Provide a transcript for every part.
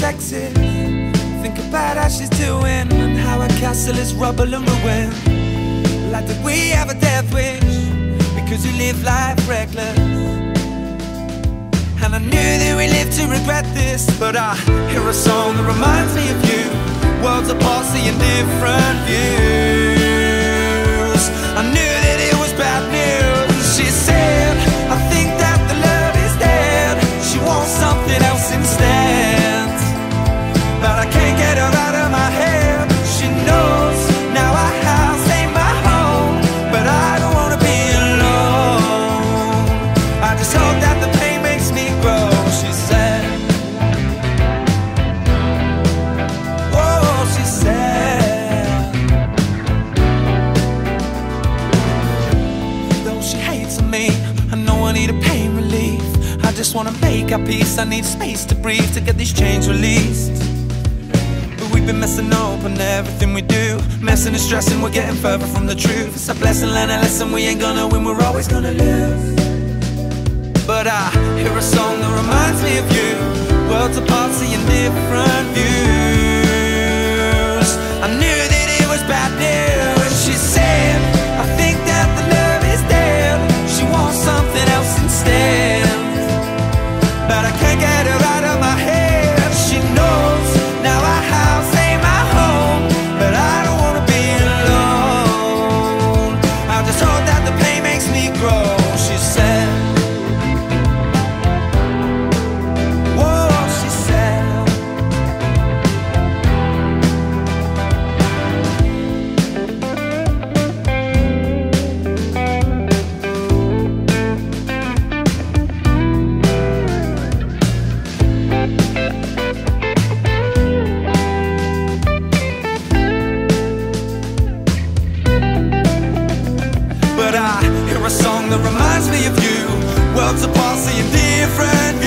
sexy. Think about how she's doing and how her castle is rubble and ruin. Like, did we have a death wish? Because you live life reckless. And I knew that we lived to regret this, but I hear a song that reminds me of you. Worlds apart, seeing different views. I knew that it was bad news. She said, I think that the love is dead. She wants something else instead. Hates me, I know I need a pain relief. I just wanna make our peace. I need space to breathe to get these chains released. But we've been messing up on everything we do. Messing and stressing, we're getting further from the truth. It's a blessing, learn a lesson. We ain't gonna win, we're always gonna lose. But I hear a song that reminds me of you. Worlds apart, seeing different views. Hear a song that reminds me of you. Worlds apart, seeing different. Views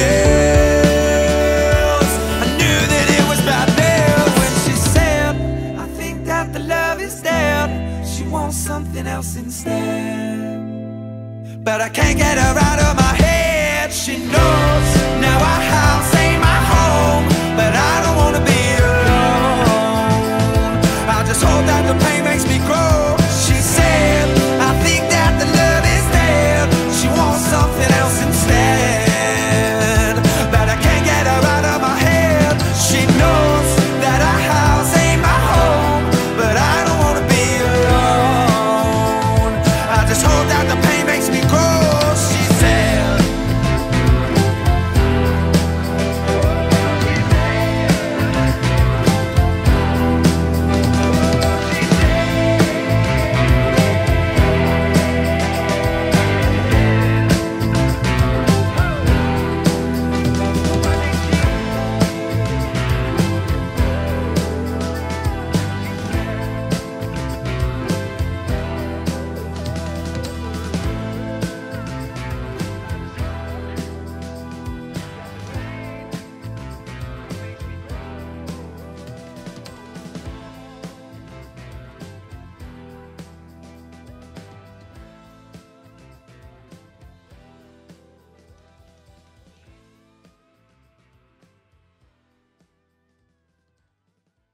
I knew that it was bad there When she said, I think that the love is dead She wants something else instead. But I can't get her out of my head. She knows, now I have saved my home But I don't wanna be alone. I just hope that the pain makes me grow.